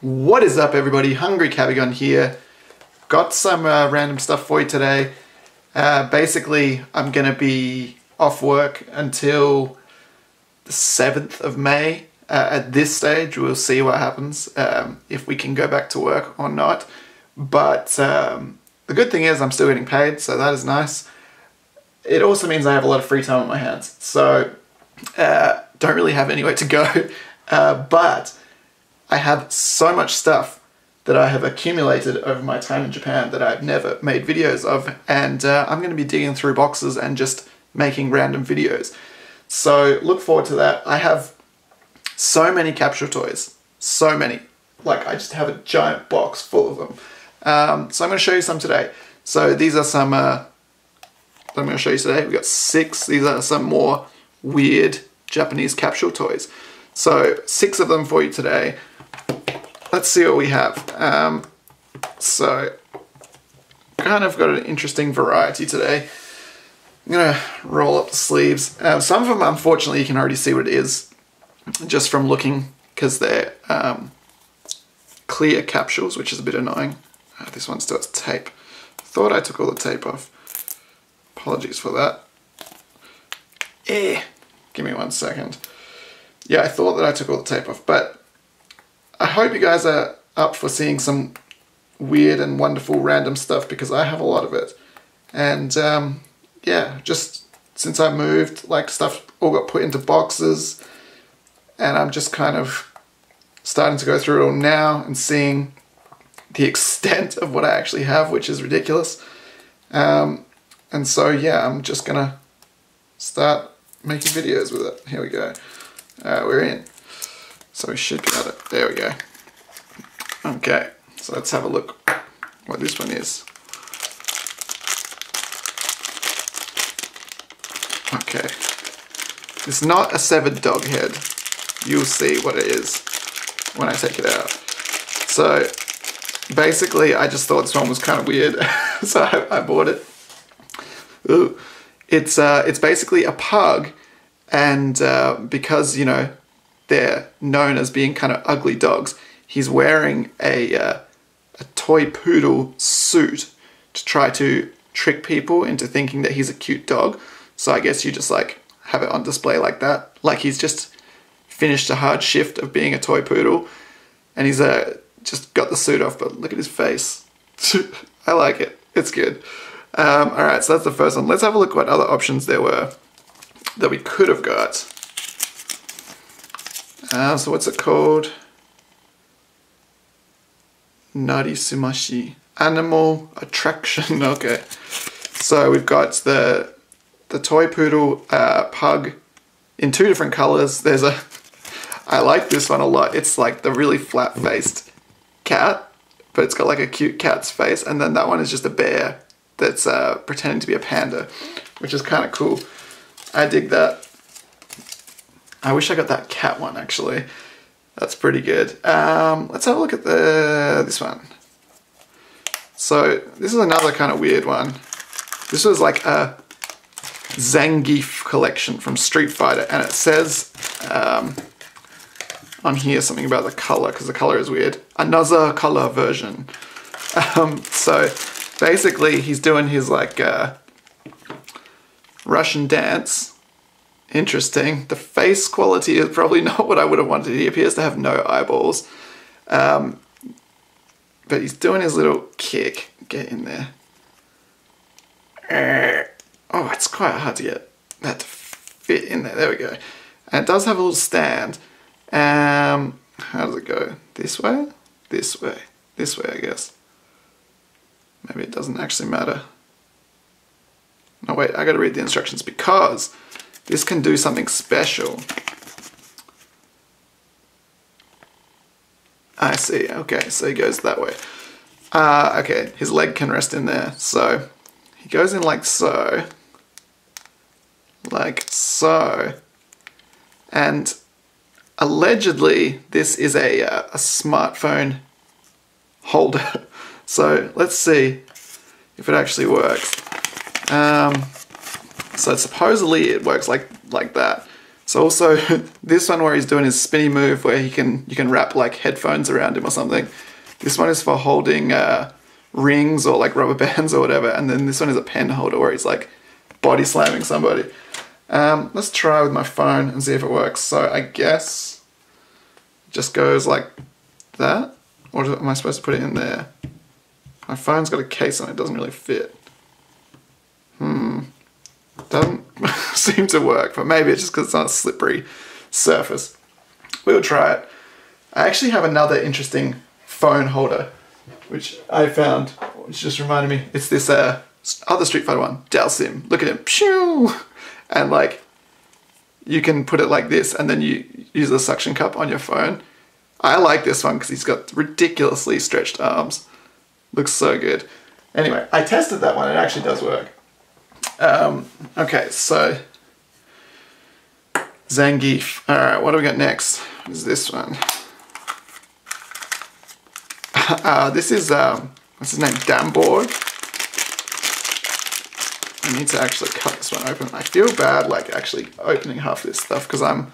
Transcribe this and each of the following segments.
What is up, everybody? Hungry Kabigon here. Got some uh, random stuff for you today. Uh, basically, I'm going to be off work until the 7th of May. Uh, at this stage, we'll see what happens, um, if we can go back to work or not. But um, the good thing is I'm still getting paid, so that is nice. It also means I have a lot of free time on my hands, so uh, don't really have anywhere to go. Uh, but I have so much stuff that I have accumulated over my time in Japan that I've never made videos of, and uh, I'm going to be digging through boxes and just making random videos. So look forward to that. I have so many capsule toys, so many. Like I just have a giant box full of them. Um, so I'm going to show you some today. So these are some. Uh, I'm going to show you today. We've got six. These are some more weird Japanese capsule toys. So six of them for you today. Let's see what we have. Um, so kind of got an interesting variety today. I'm gonna roll up the sleeves. Uh, some of them, unfortunately, you can already see what it is just from looking because they're um, clear capsules, which is a bit annoying. Uh, this one still has tape. Thought I took all the tape off. Apologies for that. Eh, give me one second yeah, I thought that I took all the tape off, but I hope you guys are up for seeing some weird and wonderful random stuff because I have a lot of it. And um, yeah, just since I moved, like stuff all got put into boxes and I'm just kind of starting to go through it all now and seeing the extent of what I actually have, which is ridiculous. Um, and so yeah, I'm just gonna start making videos with it. Here we go. Uh, we're in. So we should be to, there we go. Okay, so let's have a look what this one is. Okay, it's not a severed dog head. You'll see what it is when I take it out. So basically I just thought this one was kind of weird, so I, I, bought it. Ooh. It's, uh, it's basically a pug and uh, because you know they're known as being kind of ugly dogs, he's wearing a uh, a toy poodle suit to try to trick people into thinking that he's a cute dog. So I guess you just like have it on display like that, like he's just finished a hard shift of being a toy poodle, and he's uh, just got the suit off. But look at his face. I like it. It's good. Um, all right, so that's the first one. Let's have a look what other options there were that we could have got. Uh, so what's it called? Nari Sumashi. Animal attraction. okay. So we've got the the toy poodle uh, pug in two different colors. There's a I like this one a lot. It's like the really flat faced cat, but it's got like a cute cat's face. And then that one is just a bear that's uh, pretending to be a panda, which is kind of cool. I dig that. I wish I got that cat one actually. That's pretty good. Um, let's have a look at the this one. So this is another kind of weird one. This was like a Zangief collection from Street Fighter and it says um, on here something about the color because the color is weird. Another color version. Um, so basically he's doing his like uh, Russian dance. Interesting. The face quality is probably not what I would have wanted. He appears to have no eyeballs. Um, but he's doing his little kick. Get in there. Oh, it's quite hard to get that to fit in there. There we go. And it does have a little stand. Um, how does it go? This way? This way. This way, I guess. Maybe it doesn't actually matter. No, wait, I gotta read the instructions because this can do something special. I see, okay, so he goes that way. Uh, okay, his leg can rest in there. So he goes in like so, like so, and allegedly this is a, uh, a smartphone holder. So let's see if it actually works. Um, so supposedly it works like like that. So also this one where he's doing his spinny move where he can you can wrap like headphones around him or something. This one is for holding uh, rings or like rubber bands or whatever, and then this one is a pen holder where he's like body slamming somebody. Um, let's try with my phone and see if it works. So I guess it just goes like that, or am I supposed to put it in there? My phone's got a case on it, doesn't really fit. Doesn't seem to work, but maybe it's just because it's a slippery surface. We'll try it. I actually have another interesting phone holder, which I found, which just reminded me, it's this uh, other Street Fighter one, Dhalsim. Look at him! And like, you can put it like this and then you use the suction cup on your phone. I like this one because he's got ridiculously stretched arms. Looks so good. Anyway, I tested that one, it actually does work. Um, okay, so Zangief. All right, what do we got next? Is this one? Uh, this is um, what's his name? Danboard. I need to actually cut this one open. I feel bad like actually opening half this stuff because I'm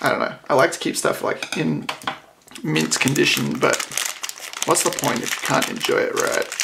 I don't know. I like to keep stuff like in mint condition, but what's the point if you can't enjoy it right?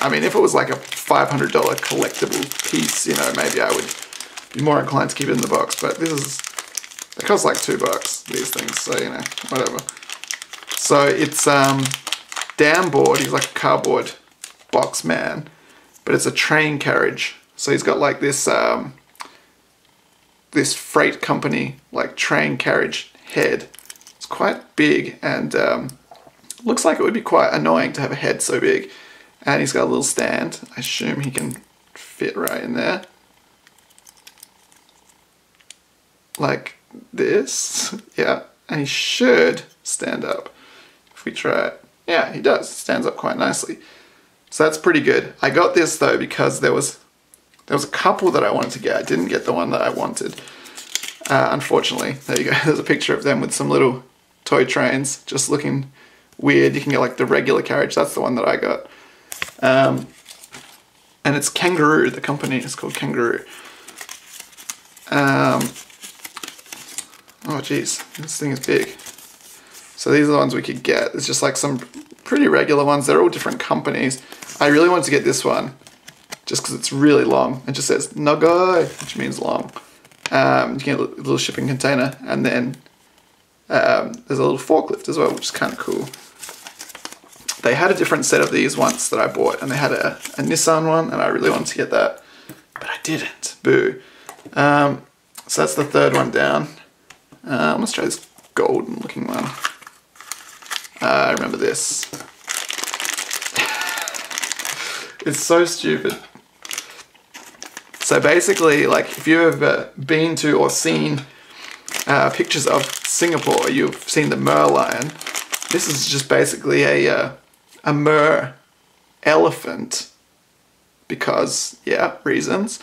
I mean, if it was like a $500 collectible piece, you know, maybe I would be more inclined to keep it in the box, but this is, it costs like two bucks, these things, so, you know, whatever. So it's, um, Danboard, he's like a cardboard box man, but it's a train carriage. So he's got like this, um, this freight company, like train carriage head. It's quite big and um, looks like it would be quite annoying to have a head so big. And he's got a little stand. I assume he can fit right in there. Like this. Yeah. And he should stand up if we try it. Yeah, he does. Stands up quite nicely. So that's pretty good. I got this though because there was there was a couple that I wanted to get. I didn't get the one that I wanted. Uh, unfortunately, there you go. There's a picture of them with some little toy trains just looking weird. You can get like the regular carriage. That's the one that I got. Um, and it's Kangaroo, the company is called Kangaroo. Um, oh geez, this thing is big. So these are the ones we could get. It's just like some pretty regular ones. They're all different companies. I really wanted to get this one just because it's really long. It just says Nagai, which means long. Um, you get a little shipping container and then um, there's a little forklift as well, which is kind of cool. They had a different set of these once that I bought and they had a, a Nissan one and I really wanted to get that, but I didn't. Boo. Um, so that's the third one down. Um, let's try this golden looking one. Uh, I remember this. it's so stupid. So basically, like if you've uh, been to or seen uh, pictures of Singapore, you've seen the Merlion. This is just basically a uh, a mer elephant because yeah reasons.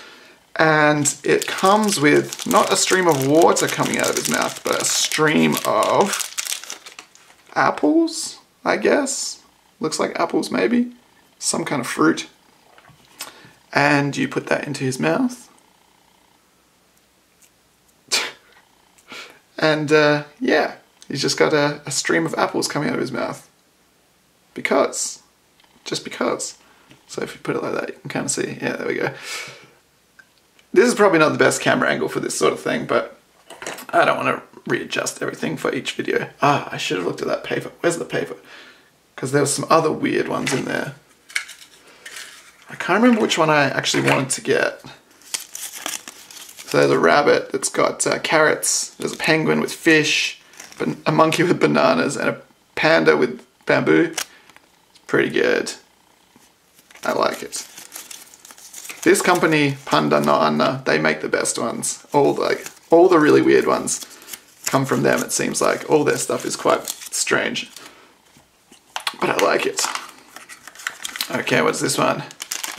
And it comes with not a stream of water coming out of his mouth but a stream of apples I guess. Looks like apples maybe. Some kind of fruit. And you put that into his mouth. And uh, yeah he's just got a, a stream of apples coming out of his mouth because. Just because. So if you put it like that, you can kind of see. Yeah, there we go. This is probably not the best camera angle for this sort of thing, but I don't want to readjust everything for each video. Ah, I should have looked at that paper. Where's the paper? Because there was some other weird ones in there. I can't remember which one I actually wanted to get. So there's a rabbit that's got uh, carrots, there's a penguin with fish, a monkey with bananas, and a panda with bamboo pretty good. I like it. This company, Panda no Ana, they make the best ones. All the, like all the really weird ones come from them. It seems like all their stuff is quite strange, but I like it. Okay, what's this one?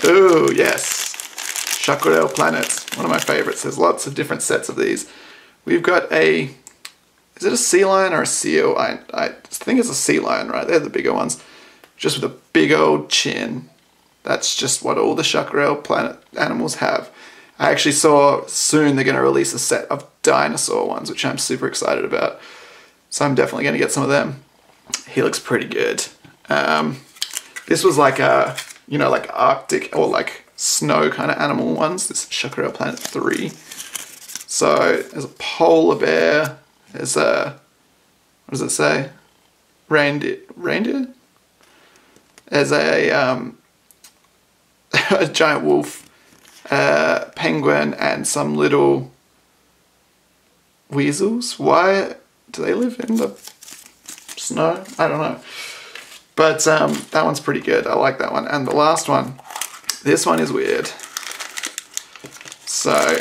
Ooh, yes, Shakurel Planets, one of my favorites. There's lots of different sets of these. We've got a, is it a sea lion or a seal? Oh, I, I think it's a sea lion, right? They're the bigger ones just with a big old chin. That's just what all the Shakurel planet animals have. I actually saw soon they're going to release a set of dinosaur ones, which I'm super excited about. So I'm definitely going to get some of them. He looks pretty good. Um, this was like a, you know, like Arctic or like snow kind of animal ones. This is Planet 3. So there's a polar bear. There's a, what does it say? Reindeer? Reindeer? There's a, um, a giant wolf, uh, penguin, and some little weasels. Why do they live in the snow? I don't know. But um, that one's pretty good. I like that one. And the last one, this one is weird. So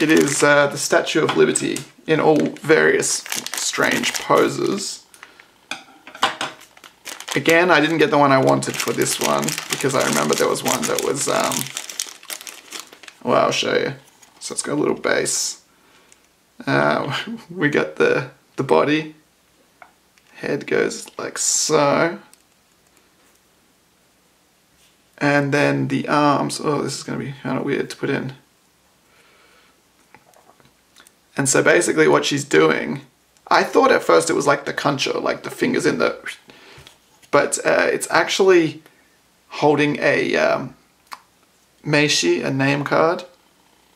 it is uh, the Statue of Liberty in all various strange poses. Again, I didn't get the one I wanted for this one because I remember there was one that was, um, well, I'll show you. So it's got a little base. Uh, we got the, the body. Head goes like so. And then the arms, oh, this is to be kind of weird to put in. And so basically what she's doing, I thought at first it was like the kancho, like the fingers in the but uh, it's actually holding a um, meishi, a name card,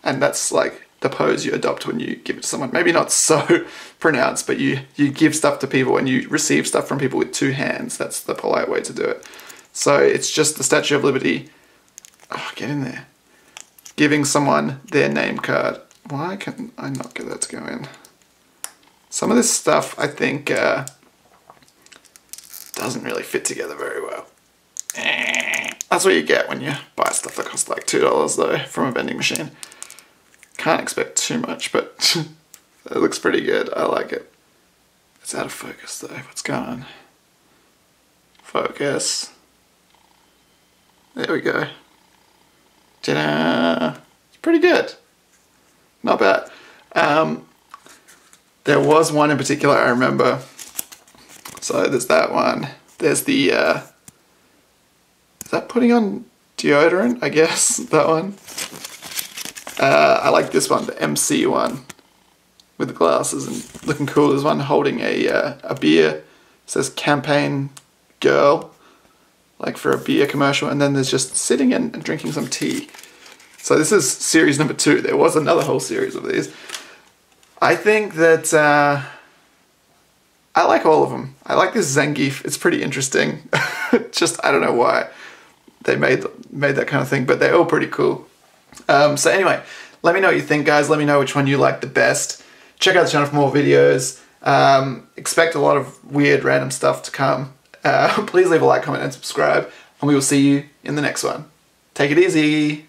and that's like the pose you adopt when you give it to someone. Maybe not so pronounced, but you you give stuff to people and you receive stuff from people with two hands. That's the polite way to do it. So it's just the Statue of Liberty. Oh, get in there. Giving someone their name card. Why can I not get that to go in? Some of this stuff, I think. Uh, doesn't really fit together very well. That's what you get when you buy stuff that costs like $2 though from a vending machine. Can't expect too much, but it looks pretty good. I like it. It's out of focus though. What's going on? Focus. There we go. Ta-da! It's pretty good. Not bad. Um, there was one in particular I remember so there's that one. There's the, uh, is that putting on deodorant? I guess, that one. Uh, I like this one, the MC one, with the glasses and looking cool. There's one holding a, uh, a beer. It says campaign girl, like for a beer commercial. And then there's just sitting and, and drinking some tea. So this is series number two. There was another whole series of these. I think that, uh, I like all of them. I like this Zangief. It's pretty interesting. Just, I don't know why they made made that kind of thing, but they're all pretty cool. Um, so anyway, let me know what you think, guys. Let me know which one you like the best. Check out the channel for more videos. Um, expect a lot of weird, random stuff to come. Uh, please leave a like, comment, and subscribe, and we will see you in the next one. Take it easy.